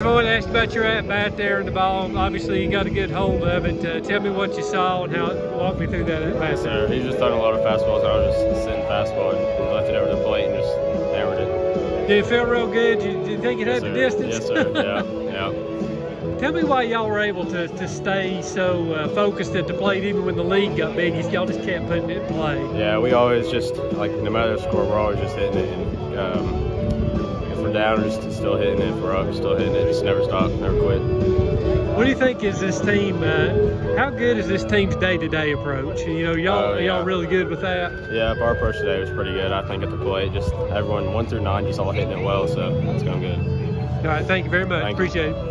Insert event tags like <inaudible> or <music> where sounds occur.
I want to ask about your at bat there in the ball. Obviously, you got a good hold of it. Uh, tell me what you saw and how. Walk me through that at bat. Sir. He's just throwing a lot of fastballs. I was just sitting fastball and left it over the plate and just hammered it. Did it feel real good? Did you, did you think it Yes, had the distance? Yes, sir. <laughs> Yeah, yeah. Tell me why y'all were able to, to stay so uh, focused at the plate even when the lead got big. Y'all just kept putting it in play. Yeah, we always just like no matter the score, we're always just hitting it. And we're down, we're just still hitting it. If we're up, we're still hitting it. Just never stop, never quit. What do you think is this team? Uh, how good is this team's day-to-day approach? You know, y'all Oh, yeah. y'all really good with that. Yeah, our approach today was pretty good. I think at the plate, just everyone one through nine, just all hitting it well. So it's going good. All right, thank you very much. Thank you. Appreciate it.